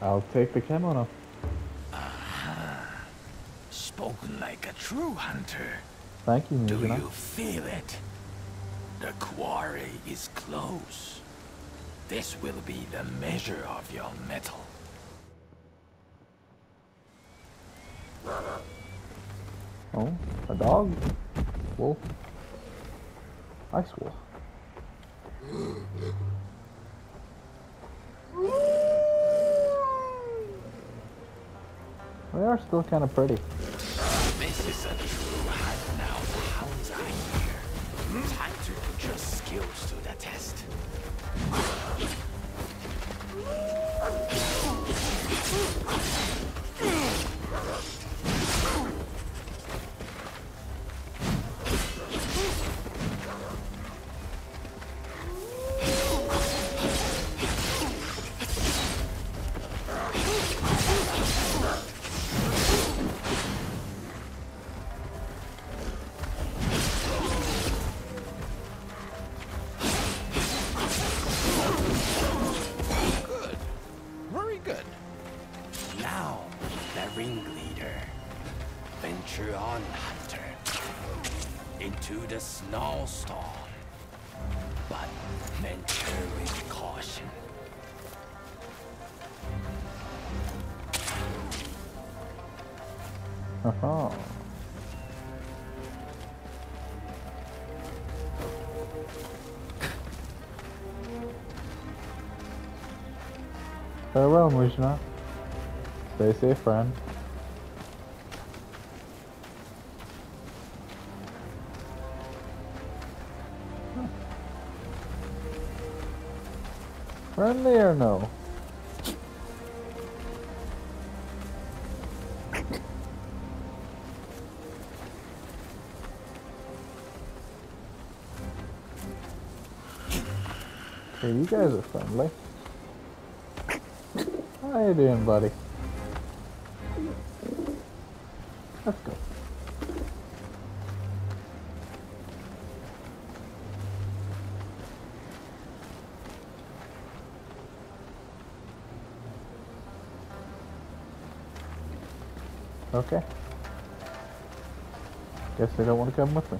I'll take the kimono. Spoken like a true hunter. Thank you, Do you feel it? The quarry is close. This will be the measure of your mettle. Oh, a dog? Wolf? Ice wolf. They are still kind of pretty. This is a true hunt now. Hounds are here. Time to put your skills to the test. Farewell, Mujina. Stay safe, friend. Friendly or no? Hey, you guys are friendly. How you doing, buddy? Let's go. Okay. Guess they don't want to come with me.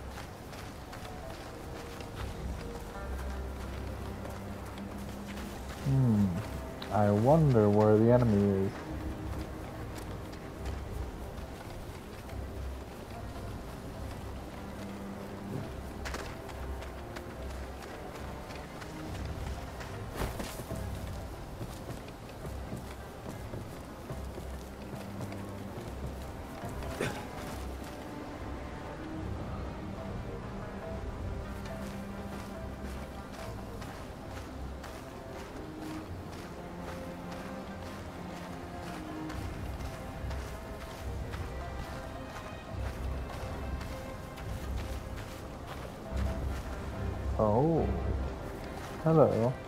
I wonder where the enemy is. Hello.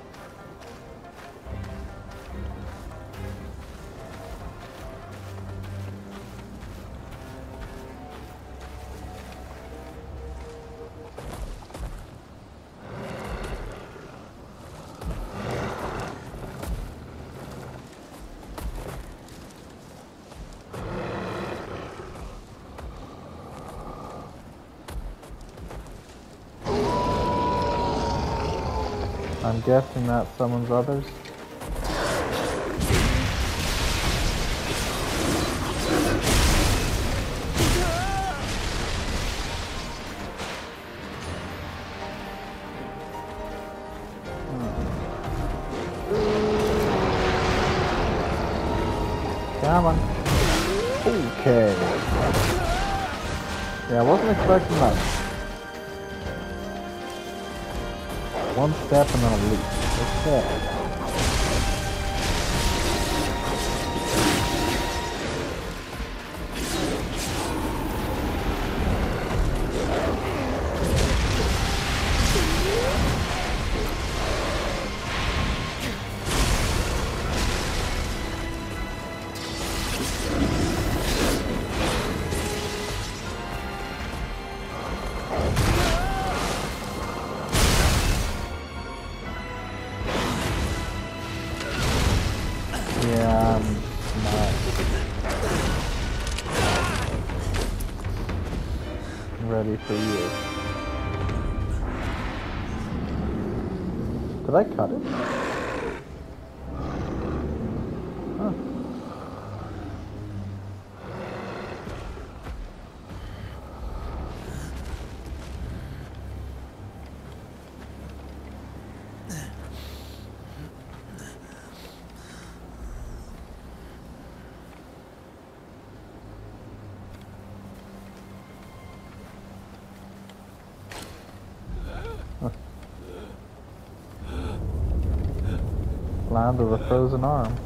I'm guessing that summons others. Step and then a leap. Okay. Did I cut it? Land of the frozen arm.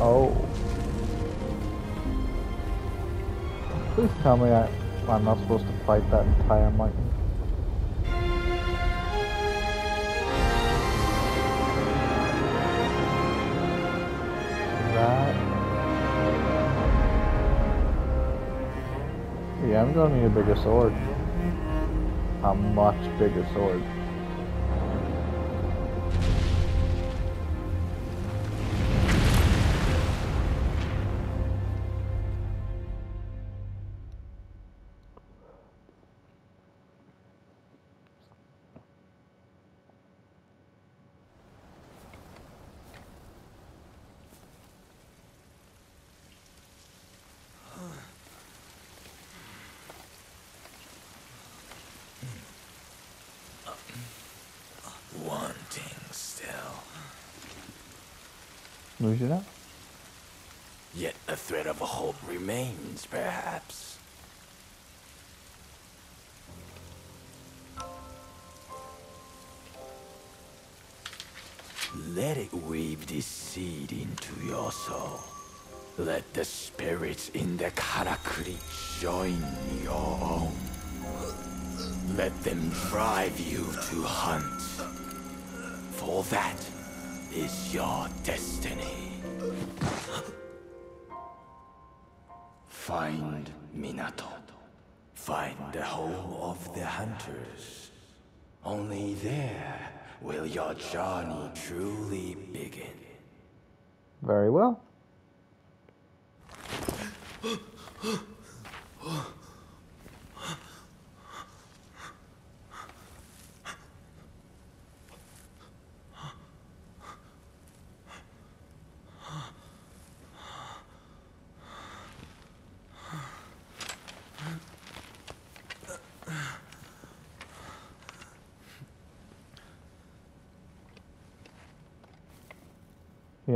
Oh. Please tell me I, I'm not supposed to fight that entire mountain. Gonna need a bigger sword. A much bigger sword. Yet a thread of hope remains, perhaps. Let it weave this seed into your soul. Let the spirits in the Karakuri join your own. Let them drive you to hunt. For that is your destiny. Find Minato. Find the home of the hunters. Only there will your journey truly begin. Very well.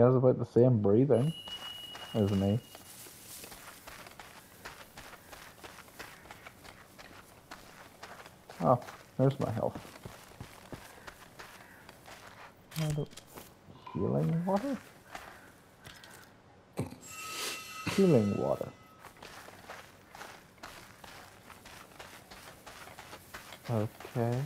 Has about the same breathing as me. Oh, there's my health. Healing water? Healing water. Okay.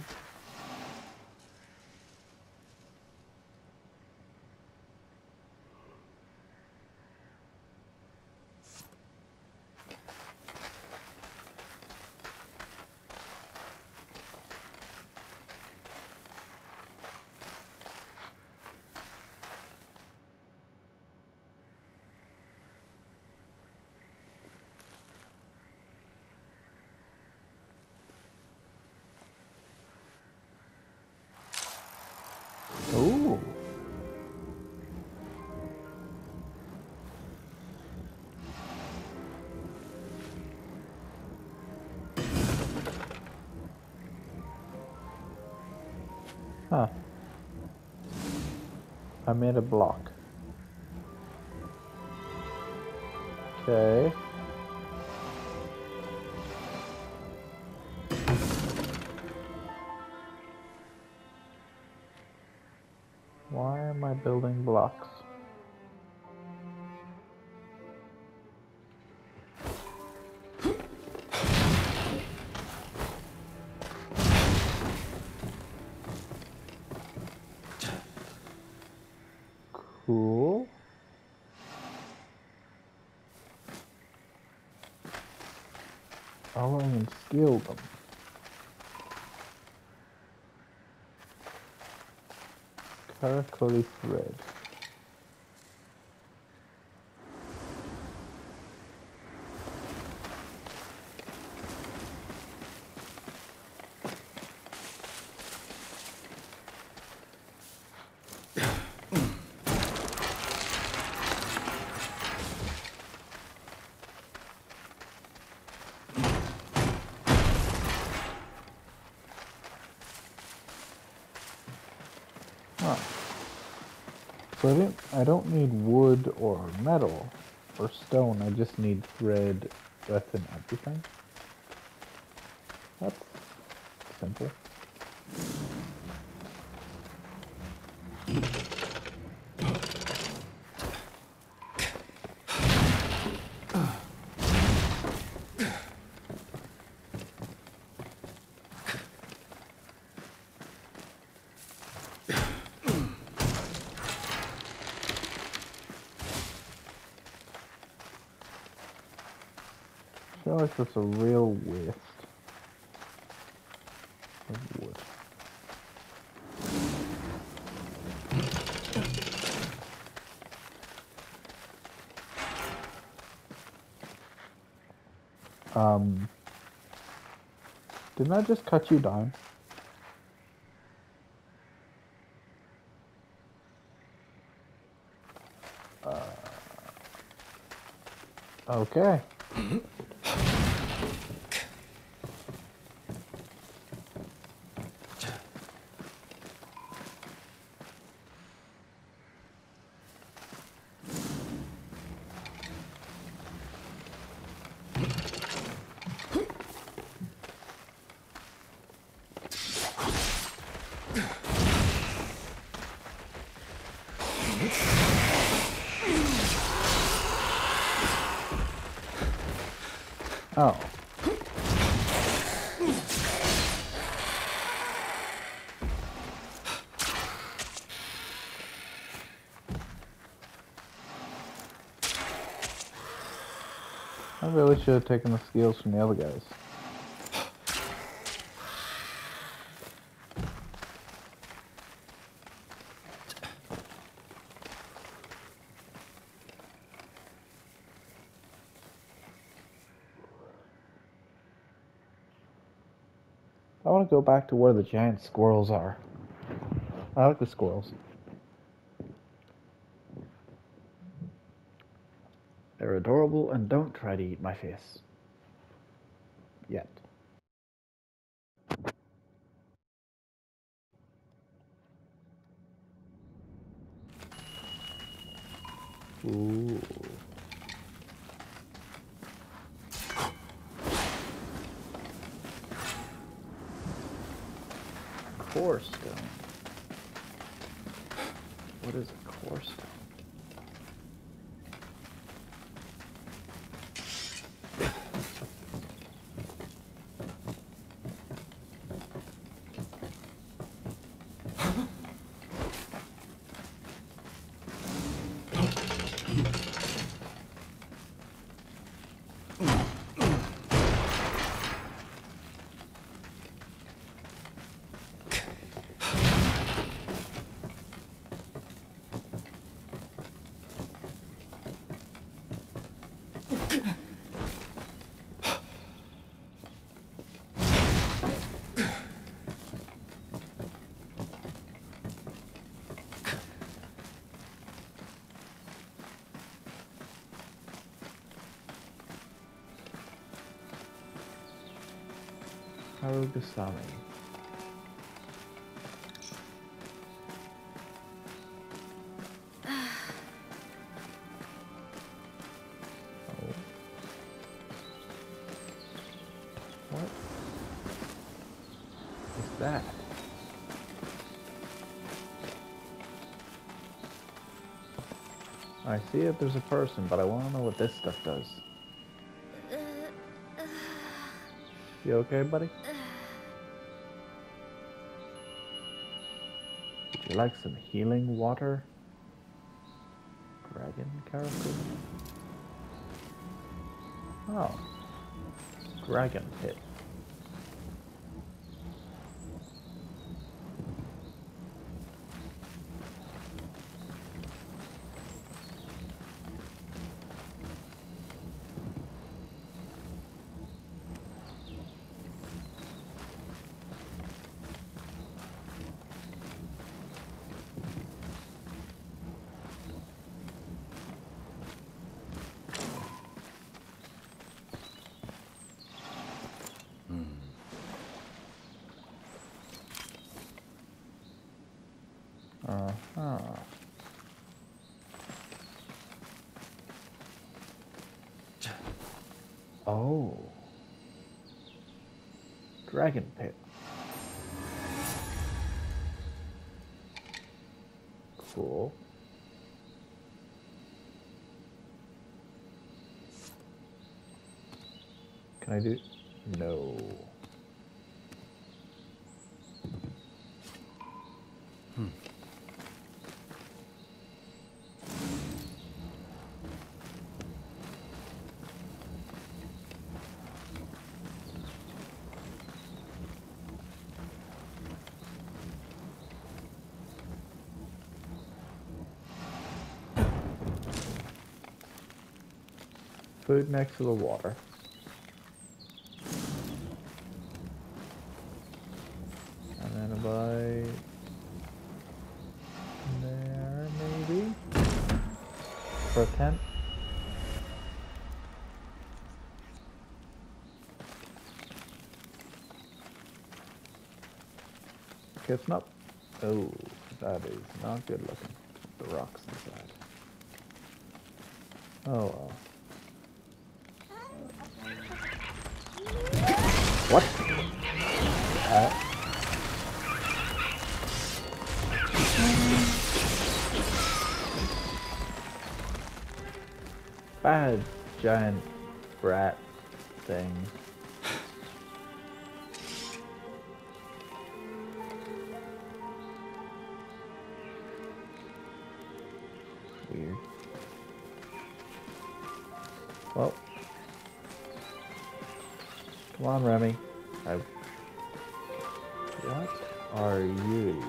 Huh. I made a block. Okay. Why am I building blocks? Steal them. Karakuri thread. So I I don't need wood or metal or stone, I just need thread, that's and everything. That's simple. That's a real waste of wood. Um, didn't I just cut you down? Uh, okay. Oh. I really should have taken the skills from the other guys. Go back to where the giant squirrels are. I like the squirrels. They're adorable and don't try to eat my face. Yet. Ooh. Core stone. What is a core stone? Oh. That? I see if there's a person, but I want to know what this stuff does. You okay, buddy? Like some healing water? Dragon character? Oh. Dragon pit. Uh-huh. Oh. Dragon pit. Cool. Can I do? No. Next to the water. And then about there, maybe? For a tent? Guess not. Oh, that is not good looking. The rocks inside. Oh well. What? Uh, bad giant rat thing. Weird. Come on, Remy. I... What are you?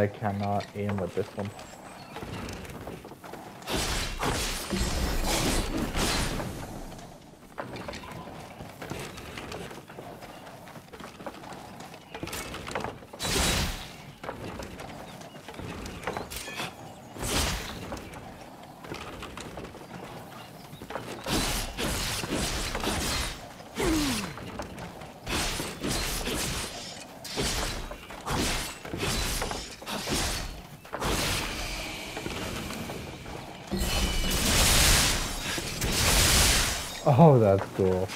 I cannot aim with this one. Oh, that's cool.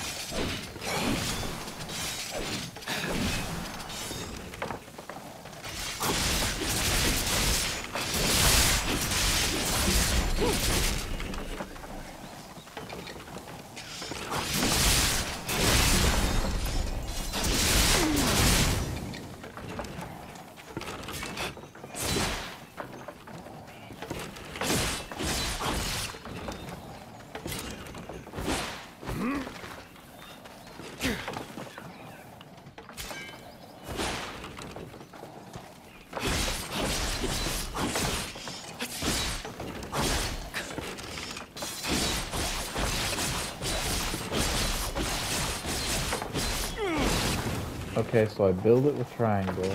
Okay, so I build it with triangle.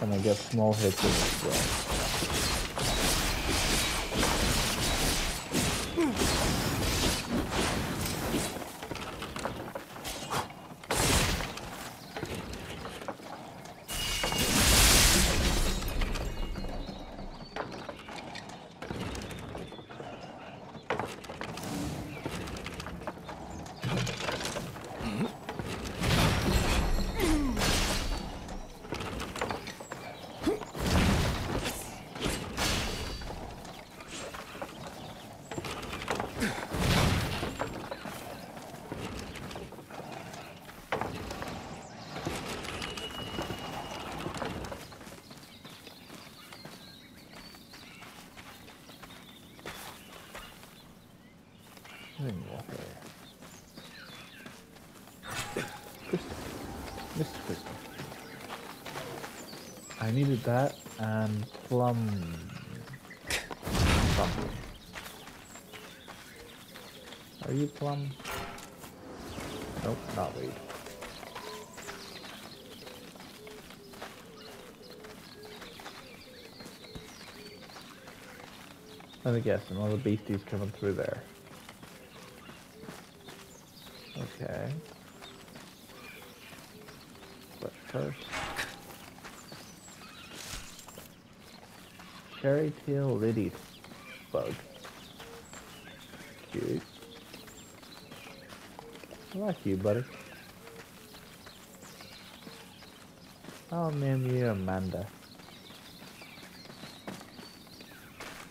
And I get small hits in this way. Rainwater. Crystal. Mist crystal. I needed that and plum. Are you plum? Nope, not weed. Let me guess, another beastie's coming through there. Okay. But first... Cherry tail liddy bug. Cute. I like you, buddy. Oh, I'll name you Amanda.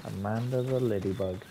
Amanda the Ladybug.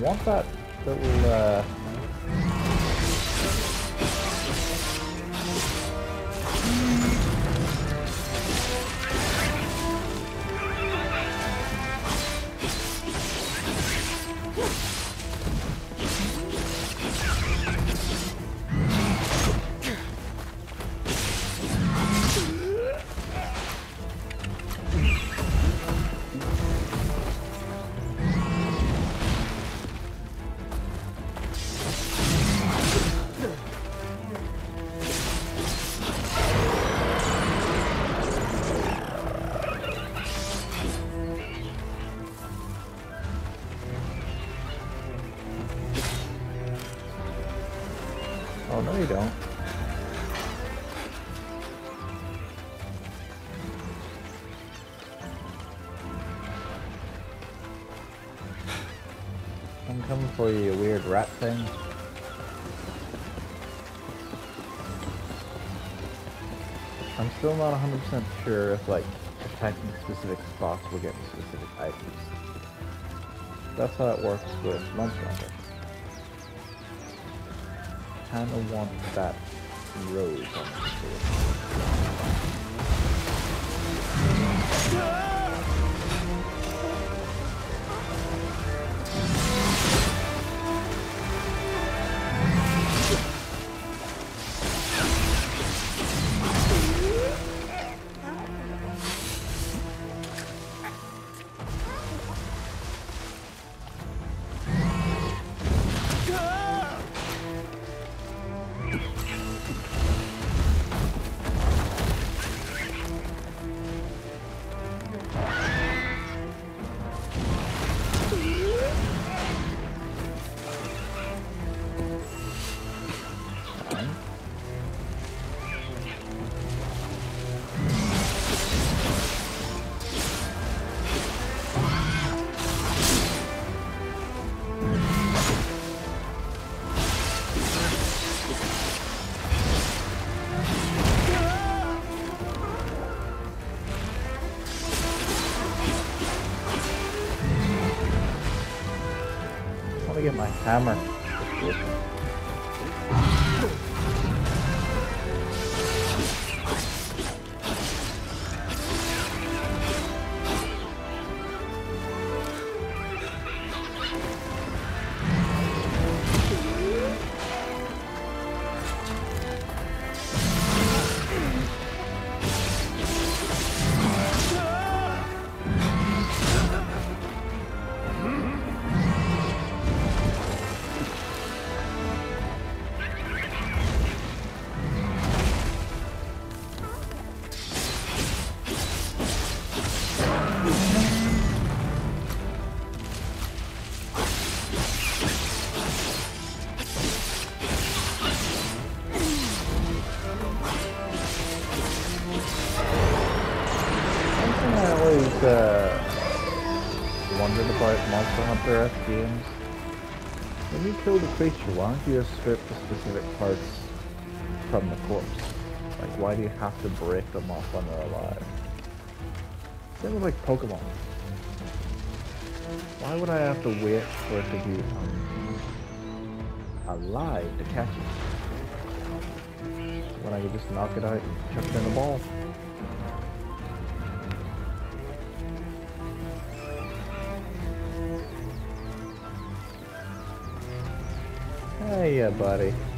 Want that little, uh... specific spots will get specific items. That's how it works with Monster Hunter. Kinda want that rose on the hammer. When you kill the creature, why don't you just strip the specific parts from the corpse? Like, why do you have to break them off when they're alive? Same with like Pokemon. Why would I have to wait for it to be um, alive to catch it? When I could just knock it out and chuck it in the ball. Yeah, buddy.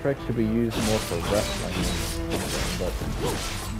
Trick should be used more for wrestling, but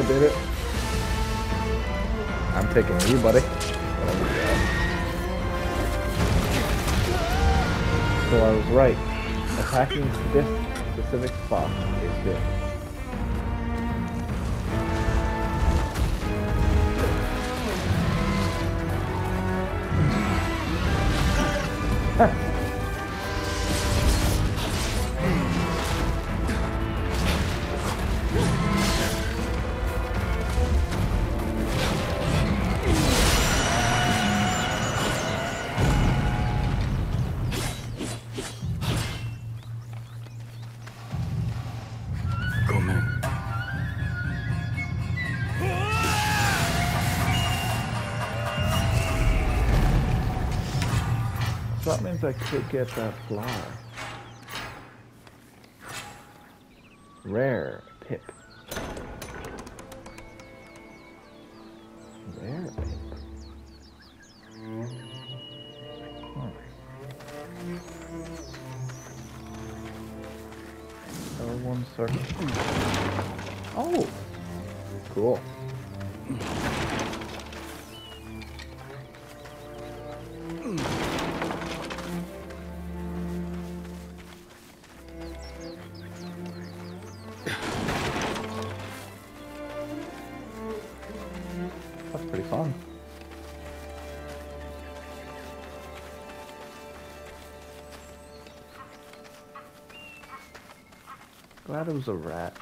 I did it. I'm taking you, buddy. So I was right. Attacking this specific spot is good. So means I could get that flower. Rare Was a rat.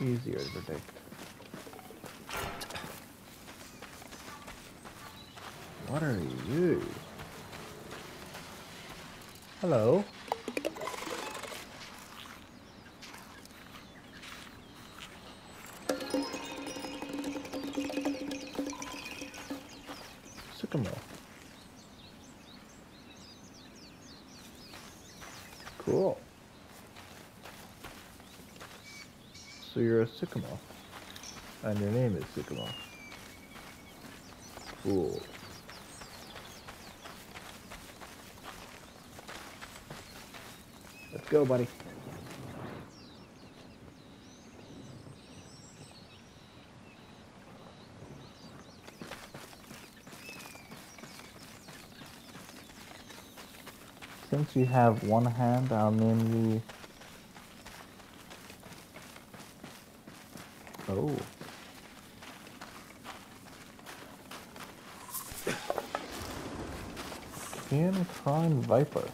Easier to predict. What are you? Hello. Sycamore. Cool. So you're a sycamore. And your name is Sycamore. Cool. Let's go, buddy. You have one hand, I'll name you. Oh. Ken Crime Viper.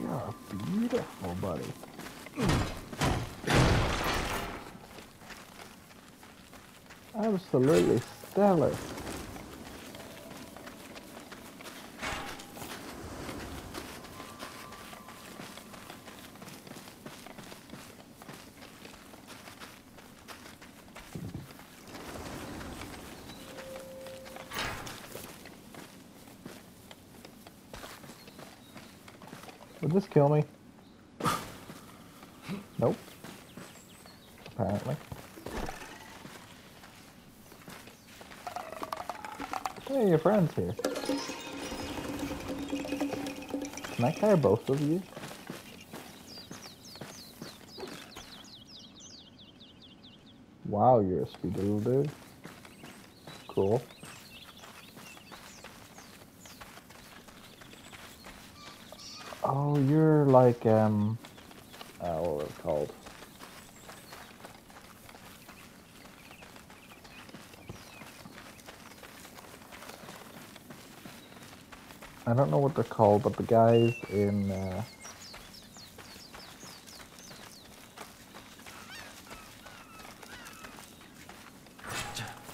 You're beautiful, buddy. Absolutely stellar. Would this kill me? Nope. apparently. Hey, your friend's here. Can I carry both of you? Wow, you're a speedy little dude. Cool. Oh, you're like, um, uh, what was it called? I don't know what they're called, but the guys in, uh,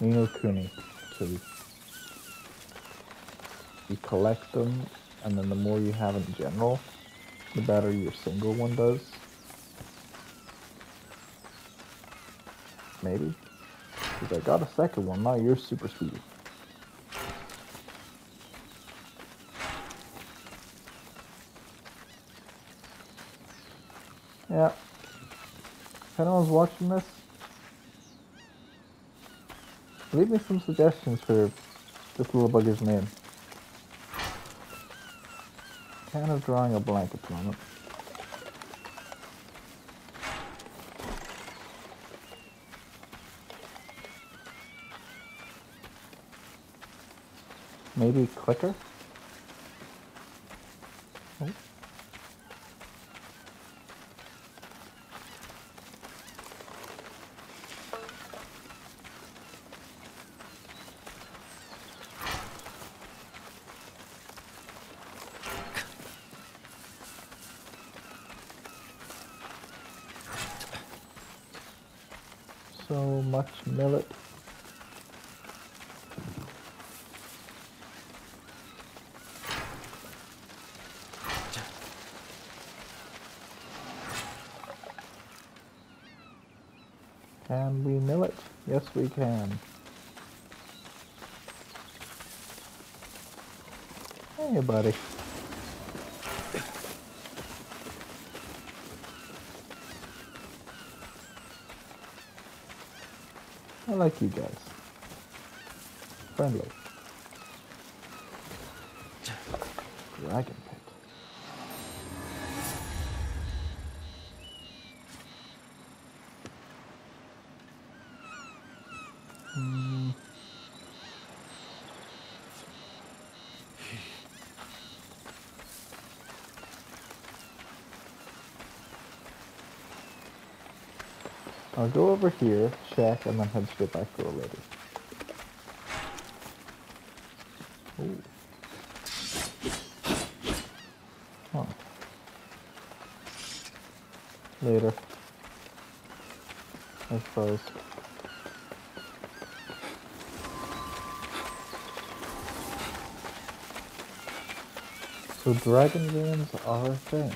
Ni no Kuni. So you, you collect them, and then the more you have in general, the better your single one does. Maybe? Because I got a second one, now you're super speedy. Yeah. Anyone's watching this, leave me some suggestions for this little bugger's name. Kind of drawing a blank at the moment. Maybe clicker? So much millet. Can we mill it? Yes, we can. Hey, buddy. Like you guys. Friendly. Dragon pit. Hmm. I'll go over here, check, and then head straight back to the lady. Ooh. Huh. Later. I suppose. So dragon veins are a thing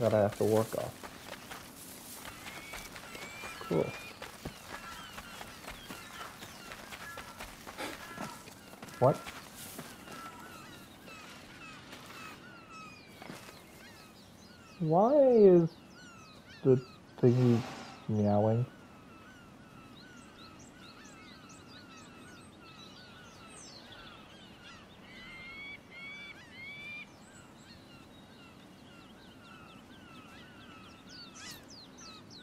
that I have to work off. Cool. What? Why is the thingy meowing?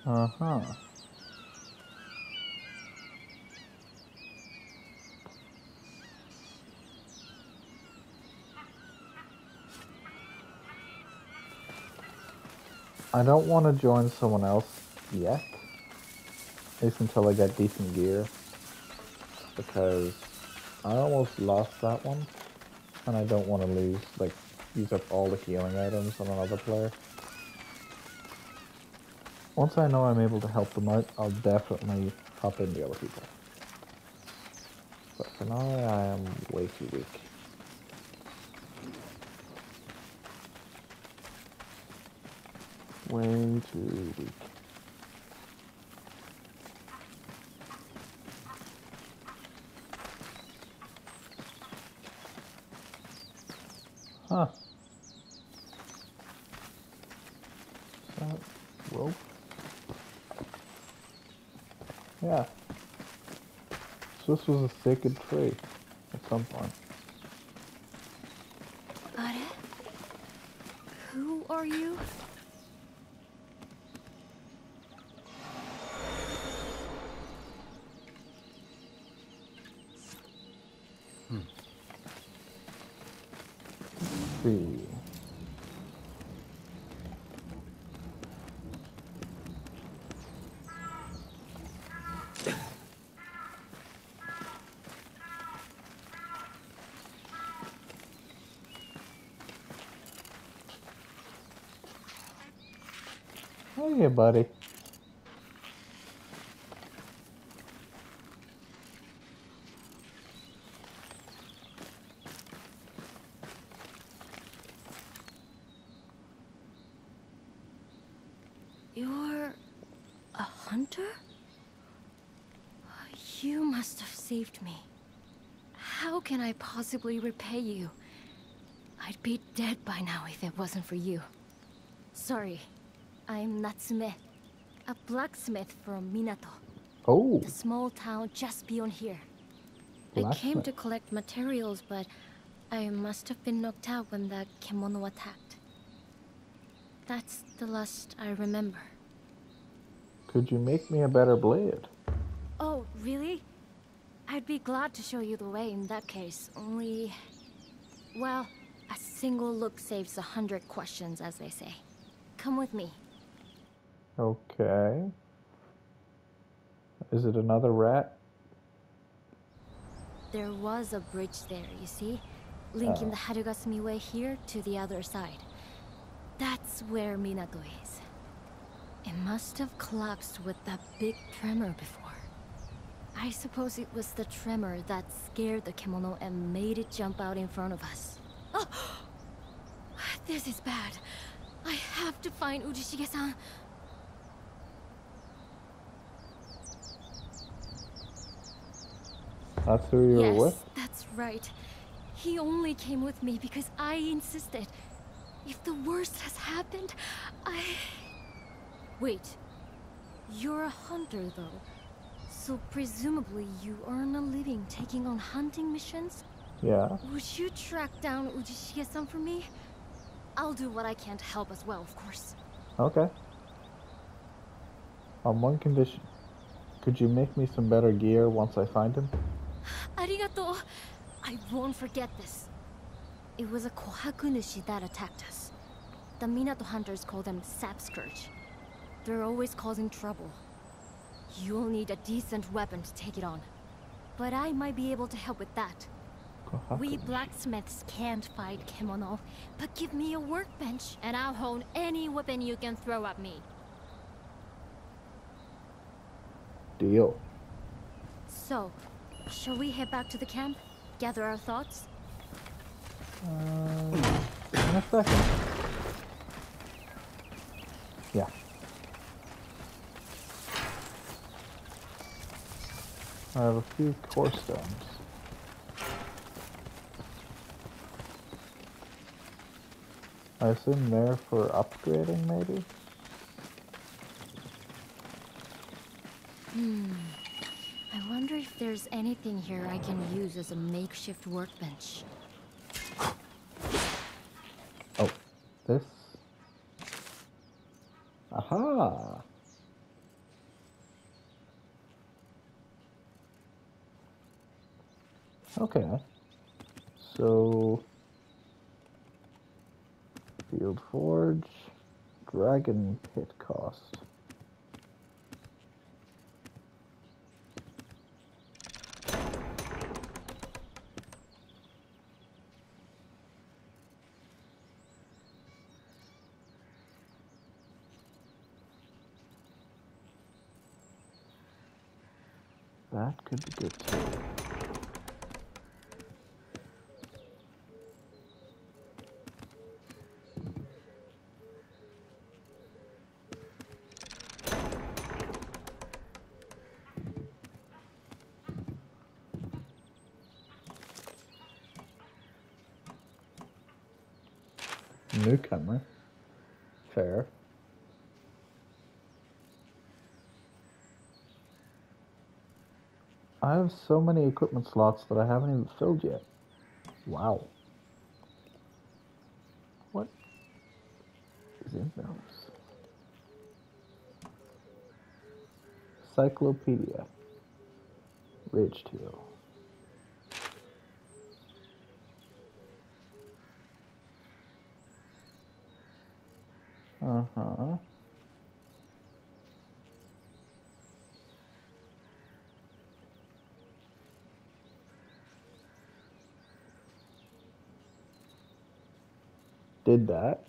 Uh-huh. I don't want to join someone else yet. At least until I get decent gear. Because I almost lost that one. And I don't want to lose, like, use up all the healing items on another player. Once I know I'm able to help them out, I'll definitely hop in the other people. But for now, I am way too weak. Too weak. Huh. Uh, that rope? Yeah. So this was a sacred tree at some point. Are? Who are you? Let's see. Hey, buddy. You're a hunter? You must have saved me. How can I possibly repay you? I'd be dead by now if it wasn't for you. Sorry, I'm Natsume, a blacksmith from Minato, Oh, the small town just beyond here. I came to collect materials, but I must have been knocked out when the Kemono attacked. That's the last I remember. could you make me a better blade? Oh, really? I'd be glad to show you the way in that case, only... Well, a single look saves a hundred questions, as they say. Come with me. Okay. Is it another rat? There was a bridge there, you see? Linking oh. the Harugasumi Way here to the other side. That's where Minato is. It must have collapsed with that big tremor before. I suppose it was the tremor that scared the Kemono and made it jump out in front of us. Oh! This is bad. I have to find Ujishige-san. That's who you yes, with? that's right. He only came with me because I insisted. If the worst has happened, I... Wait. You're a hunter, though. So presumably you earn a living taking on hunting missions? Yeah. Would you track down Ujishige-san for me? I'll do what I can to help as well, of course. Okay. On one condition. Could you make me some better gear once I find him? Arigato. I won't forget this. It was a Kohakunushi that attacked us. The Minato hunters call them sap scourge. They're always causing trouble. You'll need a decent weapon to take it on. But I might be able to help with that. We blacksmiths can't fight Kemono, but give me a workbench and I'll hone any weapon you can throw at me. Deal. So, shall we head back to the camp? Gather our thoughts? Uh, in a second. Yeah. I have a few core stones. I assume they're for upgrading, maybe? Hmm. I wonder if there's anything here I can use as a makeshift workbench. Oh, this. Aha! Okay. So. Field Forge. Dragon Pit cost. That could be good I have so many equipment slots that I haven't even filled yet. Wow. What is in those? Cyclopedia. Ragetail. Uh-huh. Did that.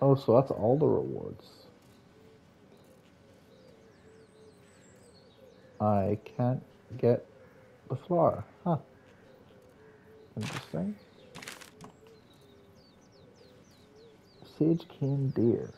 Oh, so that's all the rewards. I can't get the flower. Huh. Interesting. Sage cane deer.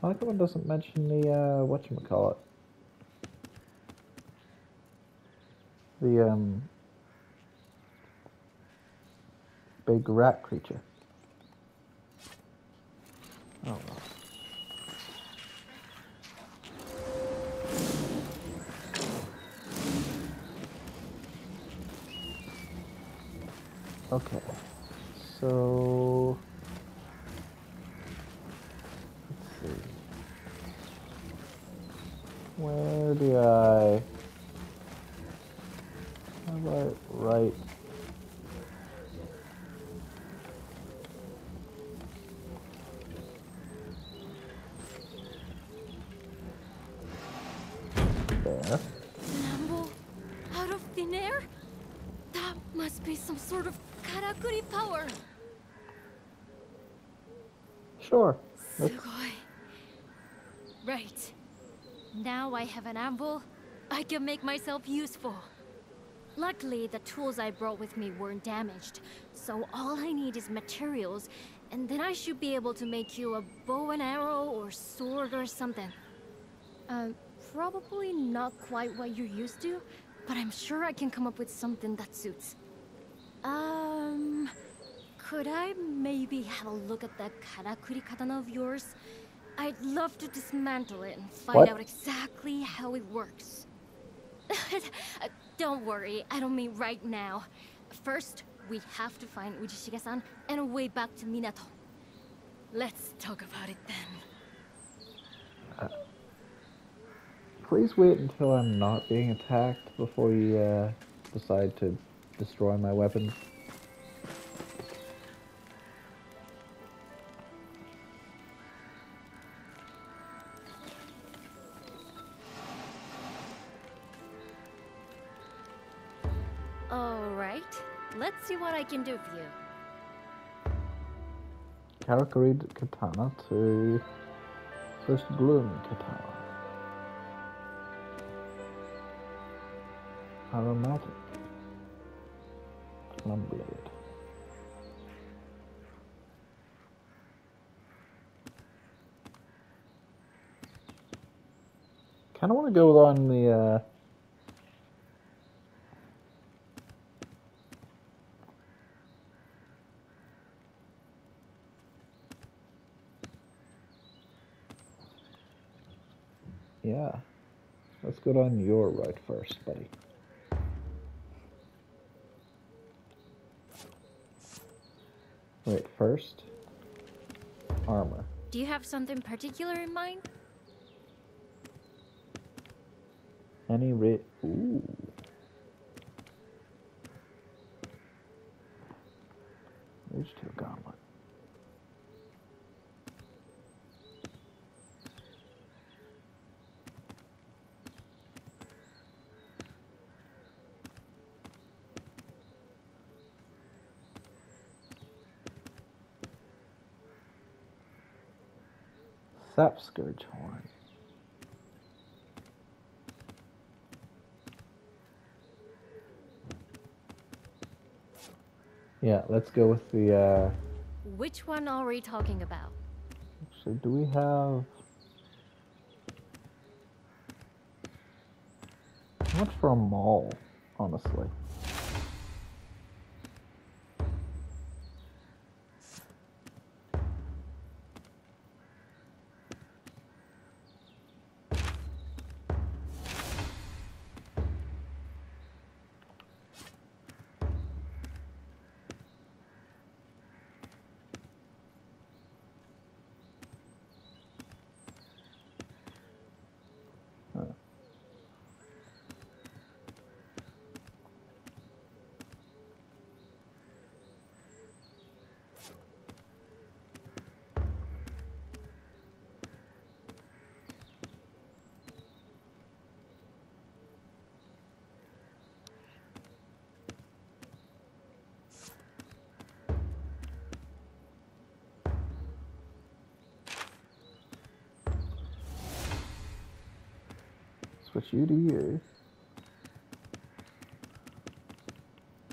I like that one doesn't mention the uh whatchamacallit. The um big rat creature. Oh well. Okay. So let's see. Where do I how about right there? Nambo? Out of thin air? That must be some sort of karakuri power. Sure. Sugoi. Right. Now I have an anvil, I can make myself useful. Luckily, the tools I brought with me weren't damaged, so all I need is materials, and then I should be able to make you a bow and arrow or sword or something. Um, probably not quite what you're used to, but I'm sure I can come up with something that suits. Um, could I maybe have a look at that karakuri katana of yours? I'd love to dismantle it and find What? out exactly how it works. Uh, Don't worry, I don't mean right now. First, we have to find Ujishige-san and a way back to Minato. Let's talk about it then. Please wait until I'm not being attacked before you uh, decide to destroy my weapons. Alright, let's see what I can do for you. Karakuri katana to first bloom katana. Aromatic. Plum blade. Kind of want to go on the uh, Yeah. Let's go down your right first, buddy. Wait, first? Armor. Do you have something particular in mind? Any rate. Ooh. Ridge to a gauntlet. Sap Scourge Horn. Yeah, let's go with the, uh, Which one are we talking about? actually, do we have... How much for a mall, honestly? You to use.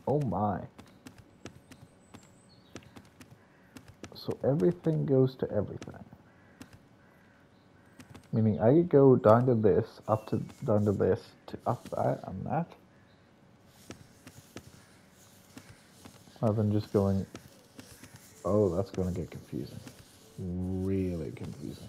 Oh my. So everything goes to everything. Meaning I could go down to this, up to down to this, to up that and that. Rather than just going, oh, that's going to get confusing. Really confusing.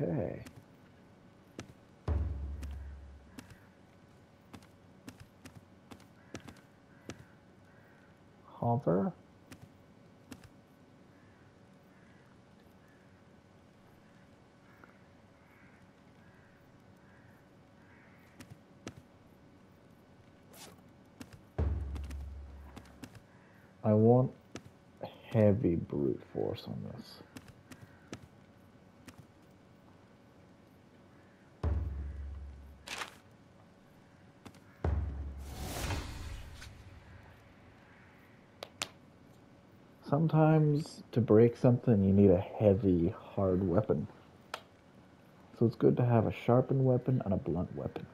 Okay. Hover. I want heavy brute force on this. Sometimes to break something, you need a heavy, hard weapon. So it's good to have a sharpened weapon and a blunt weapon.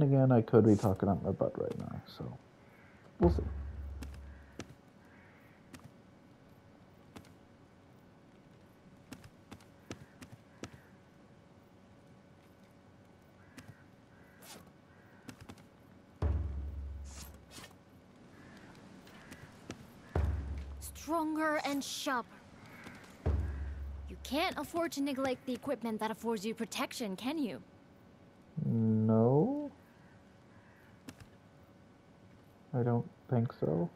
And again, I could be talking out my butt right now, so we'll see. Stronger and sharper. You can't afford to neglect the equipment that affords you protection, can you? No. I don't think so.